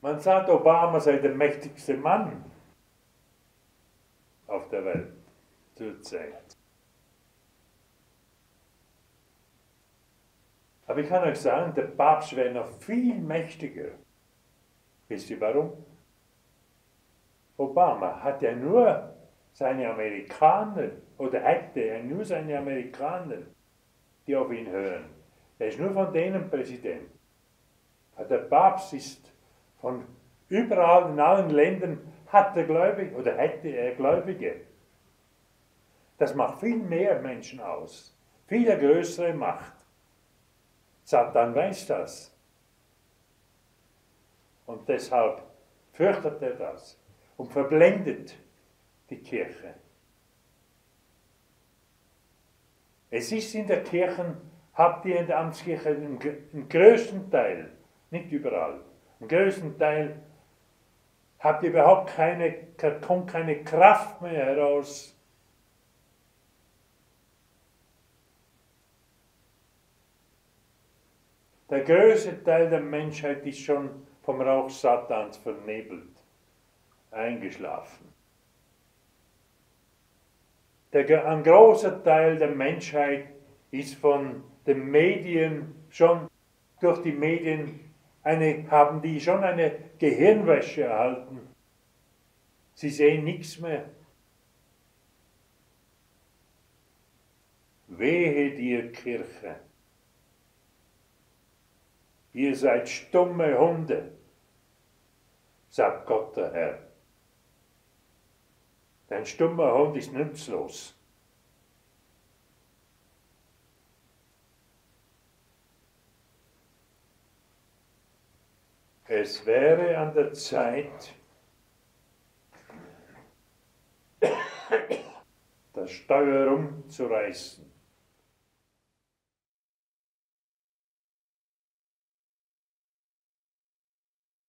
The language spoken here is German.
Man sagt, Obama sei der mächtigste Mann auf der Welt zurzeit. Aber ich kann euch sagen, der Papst wäre noch viel mächtiger. Wisst ihr warum? Obama hat ja nur seine Amerikaner, oder hätte er nur seine Amerikaner, die auf ihn hören. Er ist nur von denen Präsident. Der Papst ist von überall in allen Ländern hat er Gläubige oder hätte er Gläubige. Das macht viel mehr Menschen aus, viel größere Macht. Satan weiß das. Und deshalb fürchtet er das und verblendet die Kirche. Es ist in der Kirche, habt ihr in der Amtskirche den, größten Teil, nicht überall, im größten Teil habt ihr überhaupt keine, kommt keine Kraft mehr heraus. Der größte Teil der Menschheit ist schon vom Rauch Satans vernebelt, eingeschlafen. Der, ein großer Teil der Menschheit ist von den Medien schon durch die Medien eine, haben die schon eine Gehirnwäsche erhalten. Sie sehen nichts mehr. Wehe dir Kirche. Ihr seid stumme Hunde, sagt Gott der Herr. Dein stummer Hund ist nutzlos. Es wäre an der Zeit, das Steuer umzureißen.